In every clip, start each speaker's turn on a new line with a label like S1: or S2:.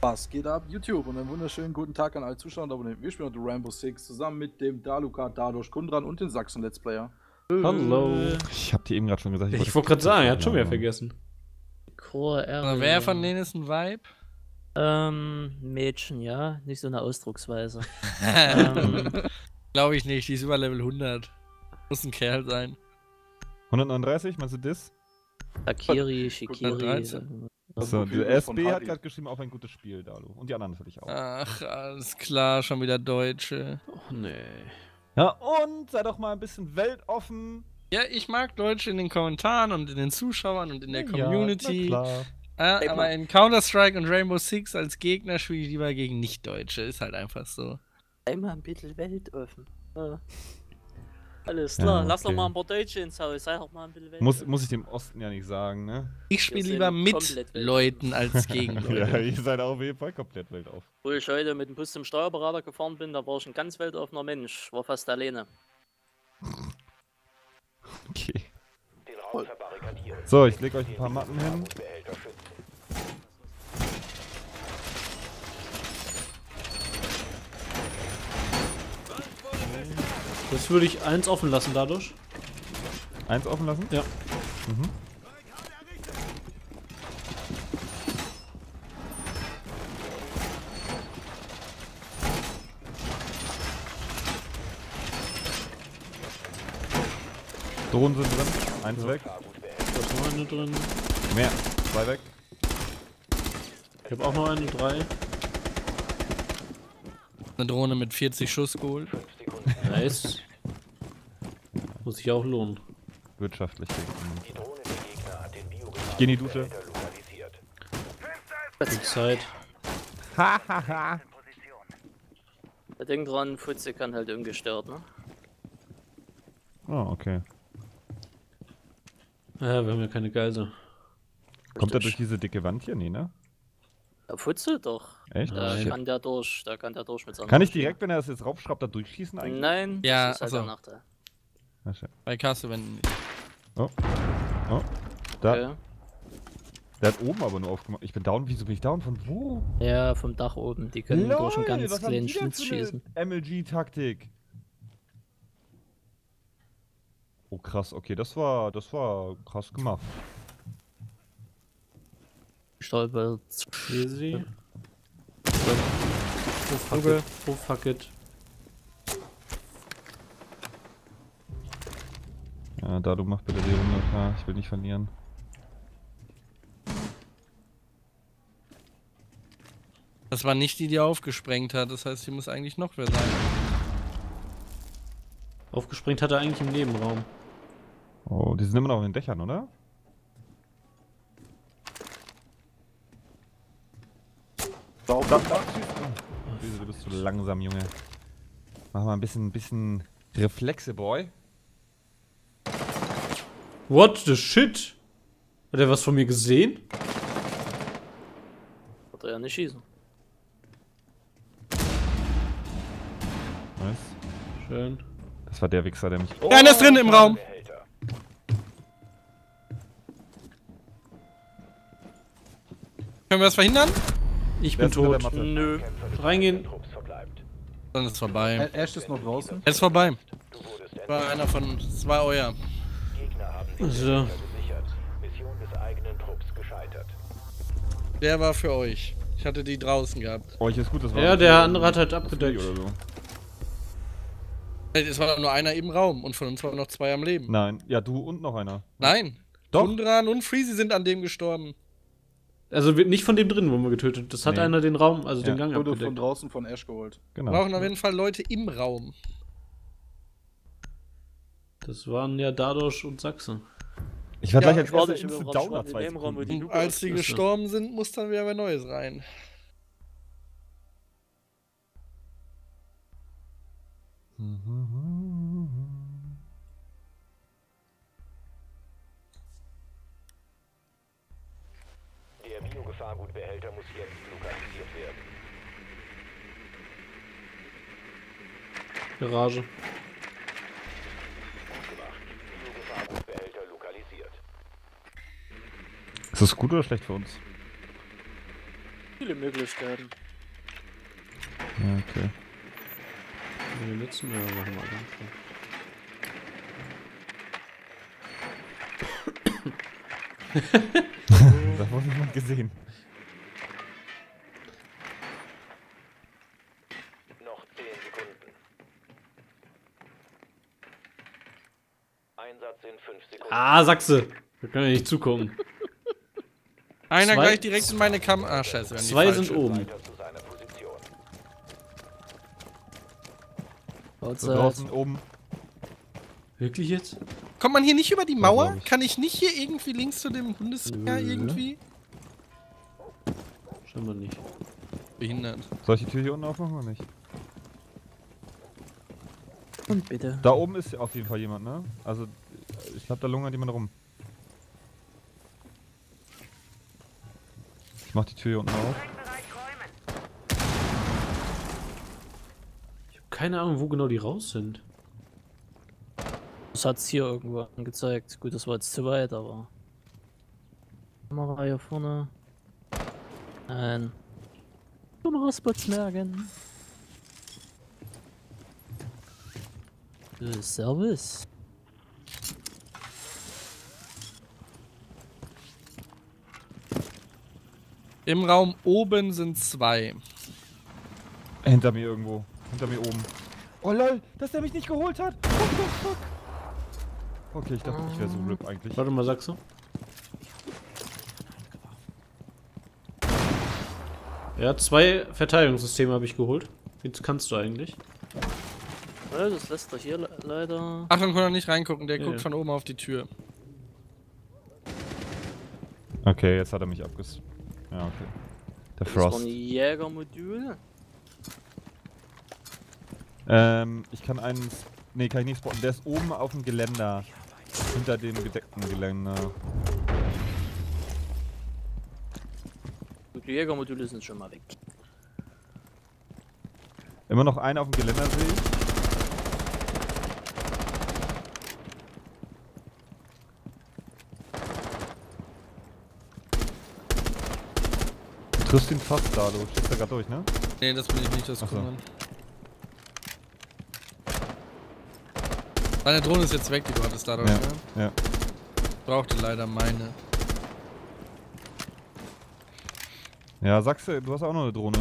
S1: Was geht ab, YouTube? Und einen wunderschönen guten Tag an alle Zuschauer und Abonnenten. Wir spielen heute Rainbow Six zusammen mit dem Daluka, Dadosh, Kundran und den Sachsen Let's Player.
S2: Hallo.
S3: Ich hab dir eben gerade schon gesagt,
S2: Ich wollte gerade sagen, er hat schon wieder vergessen.
S4: Core R.
S5: Oder wer von denen ist ein Vibe?
S4: Ähm, Mädchen, ja. Nicht so eine Ausdrucksweise. ähm,
S5: Glaube ich nicht, die ist über Level 100. Muss ein Kerl sein.
S3: 139, meinst du das?
S4: Takiri, Shikiri.
S5: 113.
S3: Achso,
S1: Profil
S3: der SB hat gerade geschrieben, auf ein gutes Spiel, Dalu. Und die anderen natürlich auch.
S5: Ach, alles klar, schon wieder Deutsche.
S2: Oh nee.
S3: Ja, und sei doch mal ein bisschen weltoffen.
S5: Ja, ich mag Deutsche in den Kommentaren und in den Zuschauern und in der
S3: Ja,
S5: Community.
S3: na klar.
S5: Ah, aber in Counter-Strike und Rainbow Six als Gegner spiele ich lieber gegen Nicht-Deutsche. Ist halt einfach so.
S4: Einmal ein bisschen weltoffen. Ja. Alles
S3: Ja,
S4: klar, lass doch mal ein paar Deutsche ins Haus. Sei doch mal ein bisschen weltoffen.
S3: Muss, muss ich dem Osten ja nicht sagen, ne?
S5: Ich spiele lieber mit. Leuten als gegen
S3: ja,
S5: Leute.
S3: ihr seid auf jeden Fall komplett weltoff.
S4: Wo ich heute mit dem Bus zum Steuerberater gefahren bin, da war ich ein ganz weltoffener Mensch. War fast alleine.
S3: Okay. So, ich leg euch ein paar Matten hin.
S2: Das würde ich eins offen lassen dadurch.
S3: Eins offen lassen?
S2: Ja.
S3: Mhm. Drohnen sind drin. Eins weg.
S2: Da ist noch eine drin.
S3: Mehr. Zwei weg.
S2: Ich habe auch noch eine, drei.
S5: Eine Drohne mit 40 Schuss geholt.
S2: Nice. Muss sich auch lohnen.
S3: Wirtschaftlich. Ich geh in die Dusche.
S2: Die Zeit.
S4: Da denk dran, Futze kann halt ungestört, ne?
S3: Oh, okay.
S2: Ja, wir haben ja keine Geise.
S3: Kommt er durch diese dicke Wand hier? Nee, ne?
S4: Ja, Futze doch.
S3: Echt?
S4: Da
S2: Nein.
S4: kann der durch, da kann der durch mit seiner
S3: Kann ich direkt, wenn er das jetzt raufschraubt, da durchschießen eigentlich?
S4: Nein,
S5: Ja,
S4: das ist halt
S5: also.
S4: der Nachteil.
S3: Na, schön.
S5: Bei Kassewänden nicht.
S3: Oh. Oh. Da.
S4: Okay.
S3: Der hat oben aber nur aufgemacht. Ich bin down. Wieso bin ich down? Von wo?
S4: Ja, vom Dach oben. Die können durch einen ganz kleinen Schlitz schießen.
S3: MLG-Taktik. Oh krass, okay, das war, das war krass gemacht.
S4: Stolpert.
S2: Easy. Oh fuck it. Oh fuck it.
S3: Ja, da du mach bitte die Runde klar. Ich will nicht verlieren.
S5: Das war nicht die, die aufgesprengt hat. Das heißt, hier muss eigentlich noch wer sein.
S2: Aufgesprengt hat er eigentlich im Nebenraum.
S3: Oh, die sind immer noch auf den Dächern, oder?
S1: Sauber.
S3: Du bist so langsam, Junge. Mach mal ein bisschen, bisschen Reflexe, Boy.
S2: What the shit? Hat er was von mir gesehen?
S4: Wird er ja nicht schießen.
S3: Nice.
S2: Schön.
S3: Das war der Wichser, der mich.
S5: Ja, einer ist drin im Raum. Können wir das verhindern?
S2: Ich
S3: Wer
S2: bin tot.
S4: Nö.
S2: Reingehen.
S5: Dann ist es vorbei.
S1: Ash ist noch draußen.
S5: Er ist vorbei. War einer von. Das war euer.
S2: So.
S5: Der war für euch. Ich hatte die draußen gehabt.
S3: Oh, ich ist gut, das war.
S2: Ja, der andere hat halt abgedeckt.
S3: Oder so.
S5: Es war nur einer im Raum und von uns waren noch zwei am Leben.
S3: Nein, ja, du und noch einer.
S5: Nein.
S3: Doch.
S5: Kundran und Freezy sind an dem gestorben.
S2: Also wird nicht von dem drin, wo wir getötet. Das hat
S3: Nee.
S2: einer den Raum, also den
S3: Ja.
S2: Gang
S1: Wurde von draußen von Ash geholt.
S3: Genau.
S5: Wir brauchen auf jeden Fall Leute im Raum.
S2: Das waren ja Dadosch und Sachse.
S3: Ich war
S5: Ja,
S3: gleich als
S4: Ich war
S3: erster Instant
S4: Raum,
S3: down nach
S4: in
S3: zwei
S4: dem Raum, wo
S3: Sekunden.
S4: die
S5: Und als die
S2: Achso.
S5: gestorben sind, muss dann wieder wer Neues rein.
S6: Der lokalisiert. lokalisiert. lokalisiert. lokalisiert. lokalisiert. lokalisiert.
S3: Ist das gut oder schlecht für uns?
S4: Viele Möglichkeiten.
S3: Ja, okay.
S2: Den letzten, ja, machen wir dann.
S3: Das wurde niemand gesehen.
S6: Noch 10 Sekunden. Einsatz in 5 Sekunden.
S2: Ah, Sachse! Wir können ja nicht zukommen.
S5: Einer
S2: Zwei-
S5: gleich direkt in meine Kamera. Ah, scheiße. wir haben die
S2: Zwei sind oben.
S4: Outside.
S3: draußen oben.
S2: Wirklich jetzt?
S5: Kommt man hier nicht über die Mauer? Kann ich nicht hier irgendwie links zu dem Bundeswehr
S2: Nö.
S5: irgendwie?
S2: Scheinbar nicht.
S5: Behindert.
S3: Soll ich die Tür hier unten aufmachen oder nicht?
S4: Und bitte.
S3: Da oben ist auf jeden Fall jemand, ne? Also, ich glaube, da lungert jemand rum. Ich mach die Tür hier unten auf.
S2: Ich habe keine Ahnung, wo genau die raus sind.
S4: Das hat's hier irgendwo angezeigt. Gut, das war jetzt zu weit, aber. Kamera hier vorne. Nein. Kameraspots merken. Äh, Servus.
S5: Im Raum oben sind zwei.
S3: Hinter mir irgendwo. Hinter mir oben. Oh lol, dass der mich nicht geholt hat. What the fuck? Okay, ich dachte, ich wäre so RIP eigentlich.
S2: Warte mal, Sachse. Ja, zwei Verteidigungssysteme habe ich geholt. Jetzt kannst du eigentlich.
S4: Ja, das lässt doch hier le leider.
S5: Achtung, kann er nicht reingucken, der
S2: Ja,
S5: guckt
S2: ja.
S5: von oben auf die Tür.
S3: Okay, jetzt hat er mich abges... Ja, okay. Der
S4: Das war
S3: Frost.
S4: ein Jägermodul.
S3: Ähm, ich kann einen... Nee, kann ich nicht spotten. Der ist oben auf dem Geländer. Hinter dem gedeckten Geländer.
S4: Die Jägermodule sind schon mal weg.
S3: Immer noch einen auf dem Geländer sehe ich. Du triffst ihn fast da, du stehst da gerade durch, ne?
S5: Nee, das bin ich nicht, das
S3: Ach so.
S5: kommt dann. Deine Drohne ist jetzt weg, die du hattest dadurch,
S3: Ja,
S5: ne?
S3: ja.
S5: Brauchte leider meine.
S3: Ja, Sachse, du hast auch noch eine Drohne.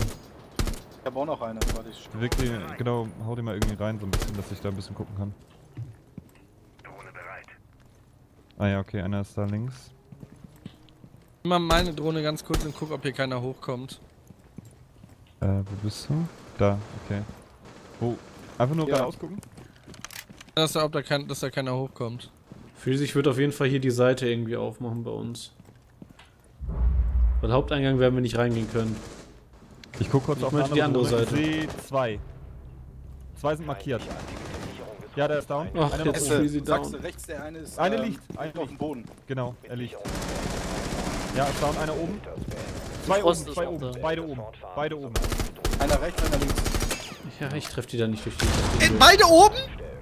S1: Ich habe auch noch eine. Warte, ich
S3: Beweg die, genau, hau die mal irgendwie rein, so ein bisschen, dass ich da ein bisschen gucken kann. Ah ja, okay, einer ist da links.
S5: Immer meine Drohne ganz kurz und guck, ob hier keiner hochkommt.
S3: Äh, wo bist du? Da, okay. Wo? Einfach nur
S1: Ja.
S3: geradeaus gucken?
S5: Dass da, ob da, kein, dass da keiner hochkommt.
S2: Physisch wird auf jeden Fall hier die Seite irgendwie aufmachen bei uns. Weil Haupteingang werden wir nicht reingehen können.
S3: Ich guck kurz
S2: Ich
S3: auf
S2: die andere. Seite.
S3: Ich zwei. Zwei sind markiert. Ja, der ist down.
S2: Ach,
S3: Einer
S2: jetzt ist
S1: Sachse,
S2: down.
S1: Sachse, rechts, der eine ist.
S3: Eine
S1: ähm,
S3: liegt, eine
S1: auf dem
S3: liegt.
S1: Boden.
S3: Genau, er liegt. Ja, ist down, einer oben. Zwei oben, zwei oben, beide oben. Beide oben.
S1: Einer rechts, einer links.
S2: Ja, ich treffe die da nicht durch die.
S5: Äh, beide oben?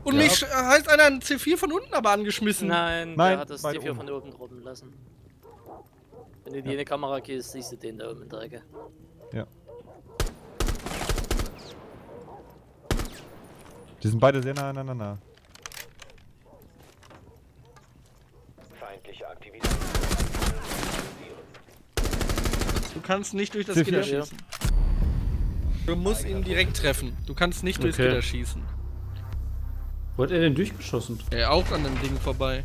S5: Und
S2: Ja.
S5: mich sch- heißt einer ein C4 von unten aber angeschmissen.
S4: Nein,
S3: Nein,
S4: der hat das
S3: beide
S4: T4
S3: oben.
S4: von oben droppen lassen. Wenn du in die Kamera gehst, siehst du den da oben in der Ecke.
S3: Ja. Die sind beide sehr nah aneinander.
S6: Feindliche Aktivität.
S5: Du kannst nicht durch das
S3: C4?
S5: Gitter
S4: Ja.
S5: schießen. Du musst ihn direkt treffen. Du kannst nicht durchs
S2: Okay.
S5: Gitter schießen.
S2: Wo hat er denn durchgeschossen?
S5: Ey, auch an dem Ding vorbei.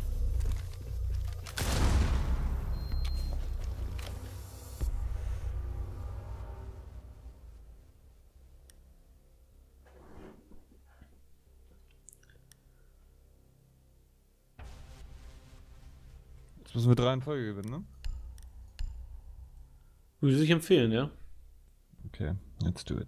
S3: Jetzt müssen wir drei in Folge gewinnen, ne?
S2: Würde sich empfehlen, ja?
S3: Okay, let's do it.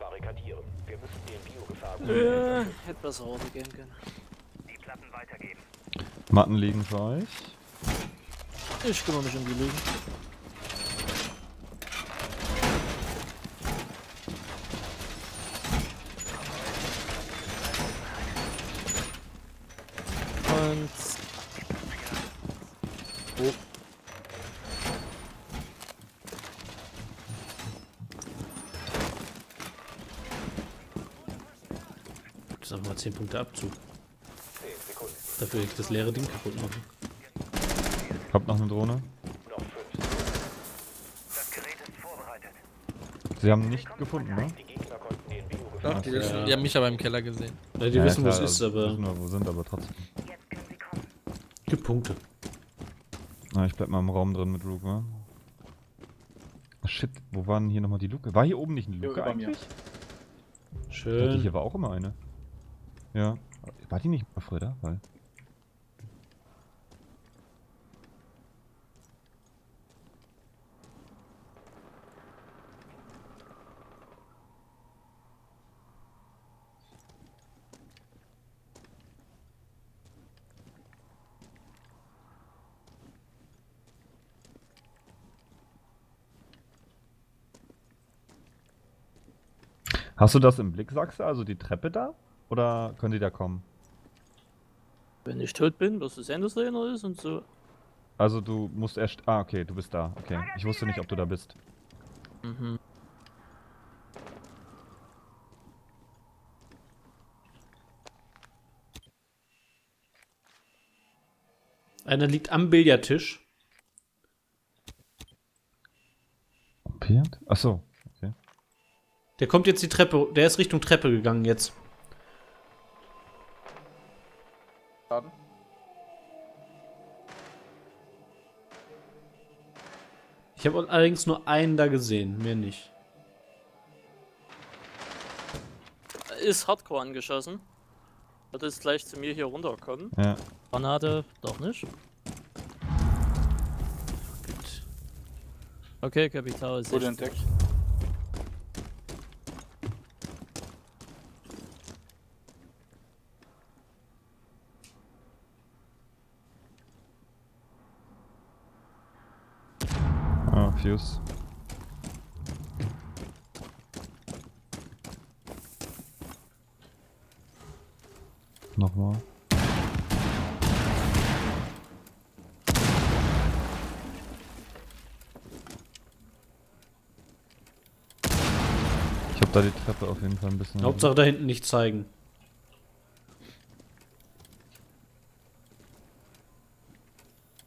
S6: Verbarrikadieren. Wir müssen den Biogefahr
S4: Äh, hätte besser runtergehen können.
S3: Matten liegen für euch.
S4: Ich kümmere mich um die Lügen.
S2: 10 Punkte Abzug.
S6: 10 Sekunden.
S2: Dafür will ich das leere Ding kaputt machen.
S3: Habt noch eine Drohne.
S6: Noch 5
S3: Sie haben nicht gefunden, ne?
S6: Die
S5: Doch, die,
S2: Ja.
S5: wissen, die haben mich aber im Keller gesehen.
S2: Ja, die wissen, wo es
S3: klar,
S2: ist,
S3: also
S2: aber
S3: Wissen wir, wo sind, aber trotzdem.
S2: gibt Punkte.
S3: Na, ich bleib mal im Raum drin mit Luke? Ah, shit, wo war denn hier nochmal die Luke? War hier oben nicht eine Luke
S1: mir.
S3: eigentlich? Ich dachte,
S2: Schön.
S3: hier war auch immer eine. Ja. War die nicht mal früher da? Weil. Hast du das im Blick, sagst du? Also die Treppe da? Oder können die da kommen?
S4: wenn ich tot bin, wirst du sehen, dass da einer ist und so.
S3: Also du musst erst. Ah, okay, du bist da. Okay. Ich wusste nicht, ob du da bist.
S4: Mhm.
S2: Einer liegt am Billardtisch.
S3: Piert? Achso, okay.
S2: Der kommt jetzt die Treppe, der ist Richtung Treppe gegangen jetzt.
S1: Schaden.
S2: Ich habe allerdings nur einen da gesehen, mehr nicht.
S4: Ist Hardcore angeschossen. Wird jetzt gleich zu mir hier runterkommen.
S3: Ja.
S4: Granate, doch nicht.
S2: Gut.
S4: Okay, Kapital ist
S1: Wurde
S4: 60.
S1: entdeckt.
S3: Fuse. Nochmal. Ich hab da die Treppe auf jeden Fall ein bisschen.
S2: Hauptsache da hinten nicht zeigen.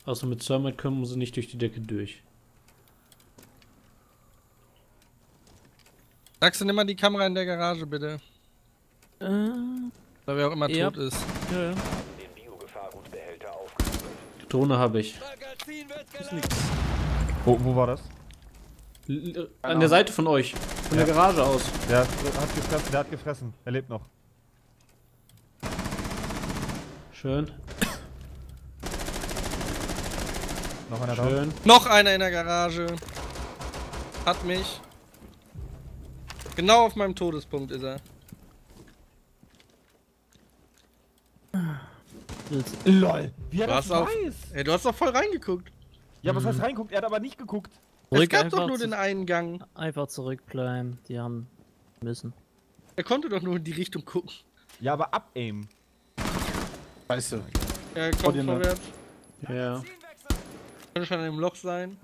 S2: Außer mit Thermite kommen sie nicht durch die Decke durch.
S5: Sagst du nimm mal die Kamera in der Garage, bitte?
S4: Äh,
S5: Weil wer auch immer
S4: Ja.
S5: tot ist.
S4: ja, ja.
S2: Drohne habe ich.
S3: Wo, wo war das?
S2: L an der Seite von euch. Von der Garage aus.
S3: Der hat gefressen, der hat gefressen. Er lebt noch.
S2: Schön.
S3: Noch einer da.
S2: Schön.
S5: Noch einer in der Garage. Hat mich. Genau auf meinem Todespunkt ist er.
S4: Jetzt-
S3: LOL! Wie er
S5: Was
S3: das
S5: auf-
S3: weiß!
S5: Ey, du hast doch voll reingeguckt.
S3: Ja, was heißt reinguckt? Er hat aber nicht geguckt.
S5: Es
S4: Zurück
S5: gab doch nur den einen Gang.
S4: einfach zurückbleiben. Die haben müssen.
S5: Er konnte doch nur in die Richtung gucken.
S3: Ja, aber ab-aim.
S1: Scheiße.
S5: Er
S1: Vor
S5: kommt vorwärts.
S2: Ja.
S5: Könnte schon in dem Loch sein.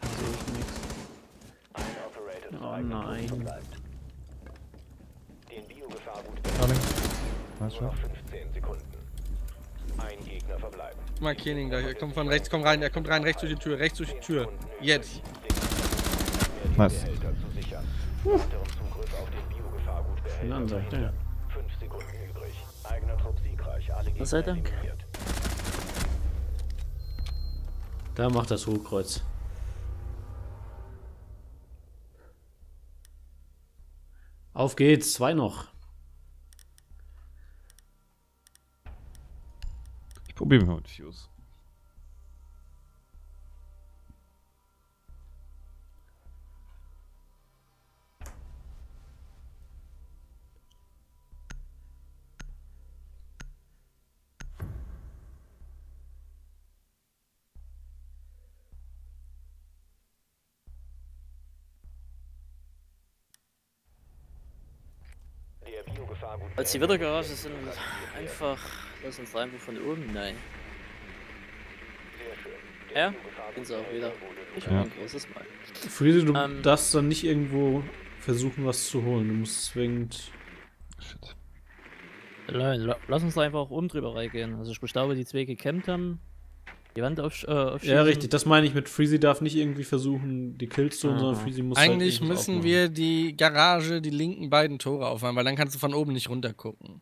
S2: Sehe ich nichts.
S6: Ein Operator zu
S2: Oh
S6: eigenem
S2: nein.
S6: Den Biogefahrgut
S3: Nice
S6: noch
S3: shot.
S6: 15 Sekunden. Ein Gegner verbleibt.
S5: Markieren ihn gleich. Er kommt von rechts, komm rein. Er kommt rein, rechts durch die Tür, rechts durch die Tür. Jetzt.
S3: Nice.
S6: Auf den Biogefahrgutbehälter
S2: Schöne Ansage,
S6: Gegner
S4: sei Dank.
S2: Da macht das Hochkreuz. Auf geht's, zwei noch.
S3: Ich probiere mal mit Fuse.
S4: Als die Wittergarage sind einfach. Lass uns einfach von oben. Nein. Ja? Sind sie auch wieder. Ich
S3: Ja.
S4: ein großes Mal.
S2: Friese, du
S4: Ähm.
S2: darfst dann nicht irgendwo versuchen, was zu holen. Du musst zwingend.
S3: Shit.
S4: Nein, la- lass uns da einfach auch oben drüber reingehen. Also ich glaube, die zwei gecampt haben. Die Wand auf, äh, aufschießen.
S2: Ja, richtig, das meine ich mit Freezy darf nicht irgendwie versuchen, die Kills zu holen, sondern
S4: Aha.
S2: Freezy muss halt
S5: Eigentlich
S2: irgendwas
S5: müssen
S2: aufmachen.
S5: wir die Garage, die linken beiden Tore aufmachen, weil dann kannst du von oben nicht runter gucken.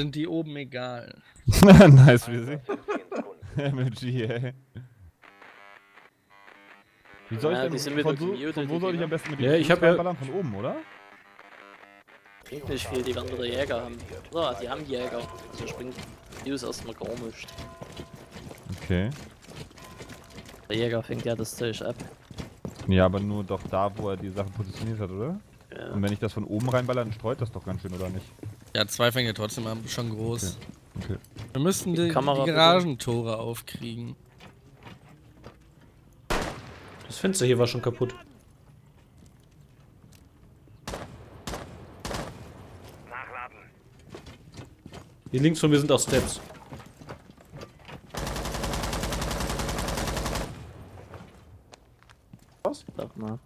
S5: Sind die oben egal.
S3: nice, wie sie.
S6: 15 Sekunden.
S3: MLG, ey. Wie soll ich
S4: Ja,
S3: denn,
S4: die sind
S3: von, so,
S4: gemutet,
S3: von wo
S4: die
S3: soll ich am besten mit
S2: Ja,
S3: dem
S2: ich
S3: Fuß
S2: hab ja-
S3: reinballern? Von oben, oder?
S4: Bringt nicht viel, die werden wieder Jäger haben. Oder, die haben Jäger. Also springt News erstmal gar nicht.
S3: Okay.
S4: Der Jäger fängt ja das Zeug ab.
S3: Ja, aber nur doch da, wo er die Sachen positioniert hat, oder?
S4: Ja.
S3: Und wenn ich das von oben reinballer, dann streut das doch ganz schön, oder nicht?
S5: Ja, zwei fängt ja trotzdem an, schon groß.
S3: Okay.
S5: Wir müssten die,
S4: Kamera
S5: die
S4: bitte.
S5: Garagentore aufkriegen.
S2: Das Fenster hier war schon kaputt. Hier links von mir sind auch Steps.
S4: Sag mal.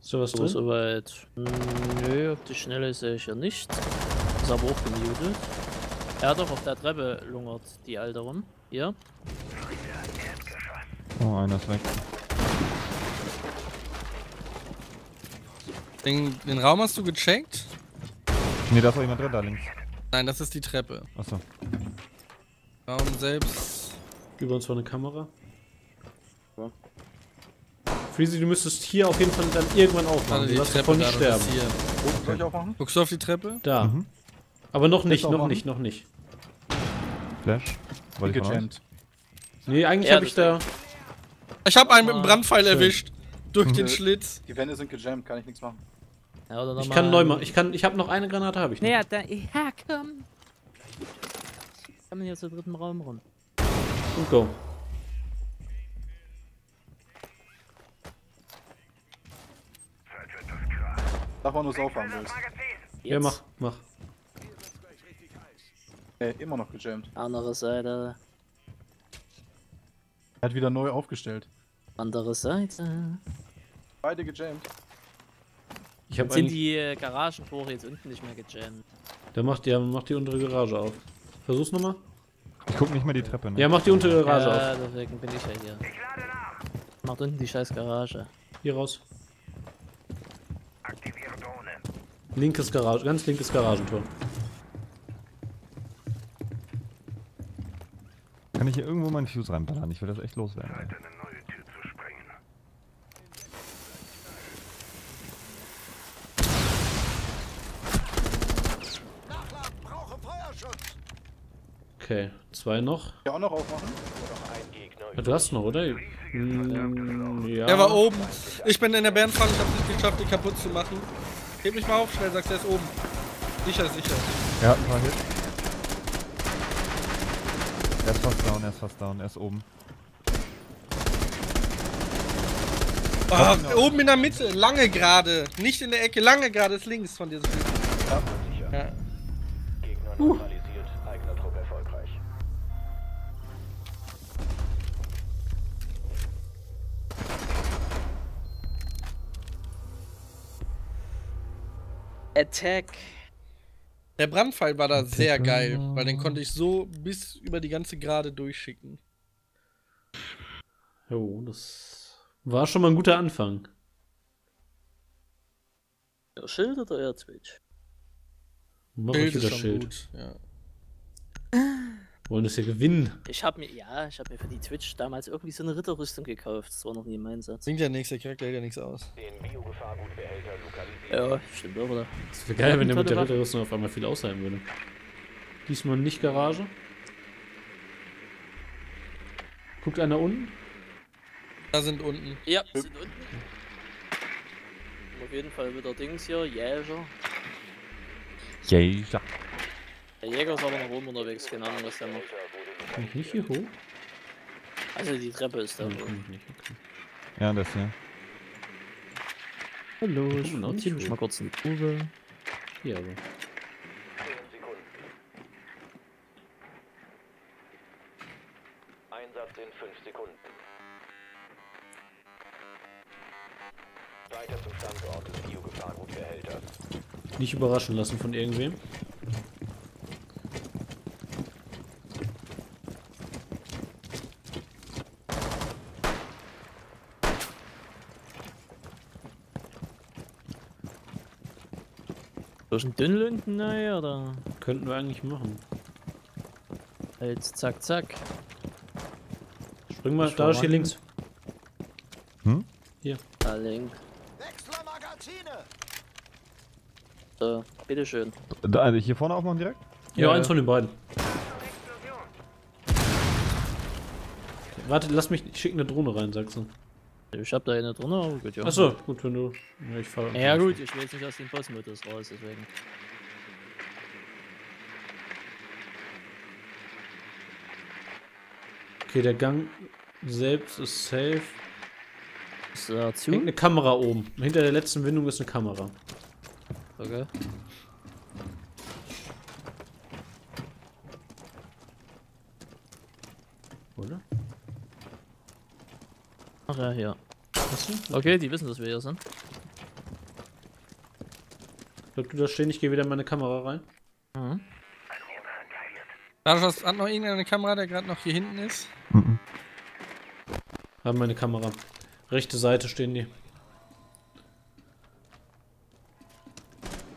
S2: Ist da was
S4: So,
S2: drin?
S4: soweit. Nö, auf die Schnelle sehe ich ja nicht. Ist aber auch gemutet. Ja doch, auf der Treppe lungert die Alte rum. Hier.
S3: Oh, einer ist weg.
S5: Den, den Raum hast du gecheckt?
S3: Ne, da ist auch jemand drin, da links.
S5: Nein, das ist die Treppe.
S3: Achso.
S5: Raum selbst.
S2: Über uns war eine Kamera. Freezy, du müsstest hier auf jeden Fall dann irgendwann aufmachen.
S5: Warte,
S2: Du
S5: die
S2: darfst
S5: Treppe
S2: davon
S5: da,
S2: nicht sterben.
S5: hier.
S1: Oben soll ich aufmachen?
S5: Guckst du auf die Treppe?
S2: Da.
S3: Mhm.
S2: Aber noch nicht, noch nicht, noch nicht.
S3: Flash. Wollte ich?
S1: Gejammt.
S2: Nee, eigentlich
S4: Ja,
S2: habe ich da.
S5: Ich hab einen mit dem Brandpfeil
S2: Schön.
S5: erwischt. Durch den
S1: Mhm.
S5: Schlitz.
S1: Die Wände sind gejammt, kann ich nichts machen.
S4: Ja, oder
S2: Ich kann neu machen. Ich kann. Ich habe noch eine Granate, habe ich noch.
S4: Ja, da, ja, komm. Kommen hier zum dritten Raum rum.
S2: Und go.
S1: Mal, nur es aufhaben willst.
S2: Ja, mach, mach.
S1: Ey, immer noch gejammt.
S4: Andere Seite.
S1: Er hat wieder neu aufgestellt.
S4: Andere Seite.
S1: Beide gejammt.
S2: Ich habe
S4: Sind die äh, Garagentore jetzt unten nicht mehr gejammt?
S2: Der macht, ja, macht die untere Garage auf. Versuch's nochmal.
S3: Ich guck nicht mehr die Treppe, ne?
S2: Ja, mach die untere Garage
S4: ja,
S2: auf.
S4: deswegen bin ich ja hier. Macht unten die scheiß Garage.
S2: Hier raus. Linkes Garage, ganz linkes Garagentor.
S3: Kann ich hier irgendwo meinen Fuse reinballern? Ich will das echt loswerden. Ey.
S2: Okay, zwei noch.
S1: Ja, auch noch aufmachen?
S2: Ja, du hast noch, oder? Mm, ja.
S5: Der war oben. Ich bin in der Bärenfalle, ich hab's nicht geschafft, den kaputt zu machen. Heb mich mal auf, schnell, sagst du, er ist oben. Sicher, sicher.
S3: Ja, ein paar Hits. Er ist fast down, er ist fast down, er ist oben.
S5: Ah, oben in der Mitte, lange gerade. Nicht in der Ecke, lange gerade ist links von dir.
S4: Attack.
S5: Der Brandpfeil war da sehr geil, weil den konnte ich so bis über die ganze Gerade durchschicken.
S2: Jo, das war schon mal ein guter Anfang.
S4: Euer Schild oder euer Twitch?
S2: Mach
S5: Bild
S2: ich
S5: ist
S2: wieder
S5: schon
S2: Schild.
S5: gut. Ja.
S2: Wollen das hier gewinnen.
S4: Ich hab mir, ja, ich hab mir für die Twitch damals irgendwie so eine Ritterrüstung gekauft. Das war noch nie im Einsatz.
S5: Bringt ja nichts, der Charakter hält ja nichts aus.
S4: Ja, stimmt auch, oder?
S2: Das wäre geil, wenn der mit der. Ritterrüstung auf einmal viel aushalten würde. Diesmal nicht Garage. Guckt einer unten.
S5: Da sind unten.
S4: Ja, sind unten. Auf jeden Fall wieder Dings hier, Jäger.
S3: Jäger.
S4: Der Jäger ist aber noch oben unterwegs, keine Ahnung, was der macht.
S2: Komm ich nicht hier hoch?
S4: Also die Treppe ist da oben.
S2: nicht. Okay.
S3: Ja, das hier.
S4: Hallo,
S2: ich nicht
S4: ziehe mich mal kurz in die Grube.
S2: Hier aber.
S6: 10 Sekunden. Einsatz in 5 Sekunden. Weiter zum Standort des Biogefahrgutbehälters.
S2: Nicht überraschen lassen von irgendwem.
S4: Durch einen Dünnlünden, naja, oder?
S2: Könnten wir eigentlich machen.
S4: Halt, zack, zack.
S2: Spring mal, da ist hier links.
S3: Hm?
S2: Hier.
S4: Da link. So, bitteschön.
S3: Da, also hier vorne aufmachen direkt?
S2: Ja,
S3: Ja,
S2: eins
S3: ja.
S2: von den beiden. Warte, lass mich. Ich schicke eine Drohne rein, sagst du.
S4: Ich hab da eine drin, aber gut, ja.
S2: Achso, gut, wenn du. Ja, ich fahr
S4: Ja gut, ich will jetzt nicht aus dem Bossmodus raus, deswegen.
S2: Okay, der Gang selbst ist safe.
S4: Ist da
S2: Hängt
S4: zu?
S2: eine Kamera oben. Hinter der letzten Windung ist eine Kamera.
S4: Okay.
S2: Oder?
S4: Ach ja, hier. Okay, die wissen, dass wir hier sind.
S2: Bleib du da stehen, ich gehe wieder in meine Kamera rein.
S4: Mhm.
S5: Darius, hat noch irgendeine Kamera, der gerade noch hier hinten ist?
S3: Mhm.
S2: Haben meine Kamera. Rechte Seite stehen die.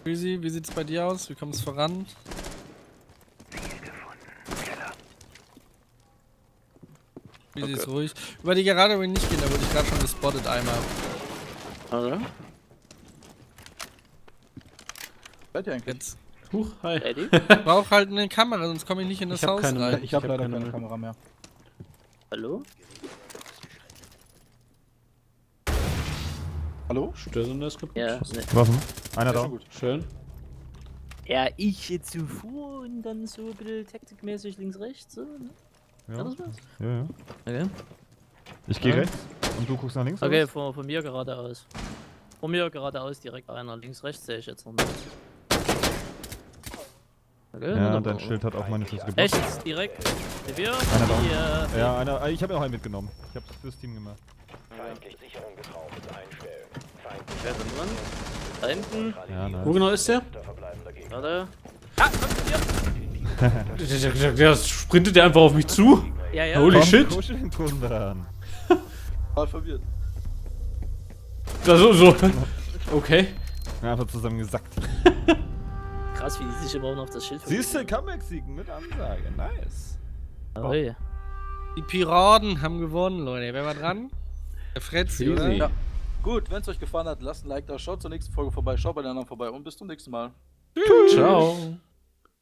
S5: Wie sieht's bei dir aus? Wie kommt es voran? Easy ist ruhig. Über die Gerade will ich nicht gehen, da wurde ich gerade schon gespottet einmal.
S4: Also,
S1: Seid ihr eigentlich?
S5: Jetzt.
S2: Huch, hi.
S5: Ich brauch halt eine Kamera, sonst komme ich nicht in das
S2: Ich
S5: Haus
S2: keine
S5: rein.
S1: Ich habe
S2: hab
S1: leider
S2: keine
S1: keine. Kamera mehr.
S4: Hallo?
S1: Hallo?
S2: Störsender ist kaputt.
S4: Ja, ne.
S3: Waffen? Einer
S1: Ja,
S3: da.
S2: Schön.
S4: Ja, ich jetzt so vor und dann so ein bisschen taktikmäßig links, rechts. So, ne? Ja,
S3: Ja,
S4: das war's.
S3: ja, ja.
S4: Okay.
S3: Ich gehe
S2: Ja.
S3: rechts und du guckst nach links.
S4: Okay, von, von mir geradeaus. Von mir geradeaus direkt einer. Links, rechts sehe ich jetzt noch nicht. Okay?
S3: Ja, dein Schild hat auch meine Schüsse geblockt.
S4: Echt? Jetzt direkt? Wir?
S3: Einer.
S4: Die, äh,
S3: Ja, einer. Ich habe ja auch einen mitgenommen. Ich habe es fürs Team gemacht.
S6: Feindliche Sicherung des Raumes einstellen. Feindliche
S4: Wer ist dran? Da hinten.
S3: Ja,
S2: Wo
S3: nice.
S2: genau ist der?
S4: Warte. Ah, komm zu dir!
S2: Der, sprintet der einfach auf mich zu.
S4: Ja, ja.
S2: Holy
S3: Komm,
S2: shit.
S1: Voll verwirrt.
S2: Da so, so. Okay.
S3: Ja, einfach zusammengesackt.
S4: Krass, wie die sich immer noch auf das Schild
S3: Siehst du, Comeback-Siegen mit Ansage. Nice.
S4: Oh.
S5: Die Piraten haben gewonnen, Leute. Wer war dran? Der Fretzi, oder?
S1: Ja. Gut, wenn es euch gefallen hat, lasst ein Like da, schaut zur nächsten Folge vorbei, schaut bei den anderen vorbei und bis zum nächsten Mal.
S2: Ciao.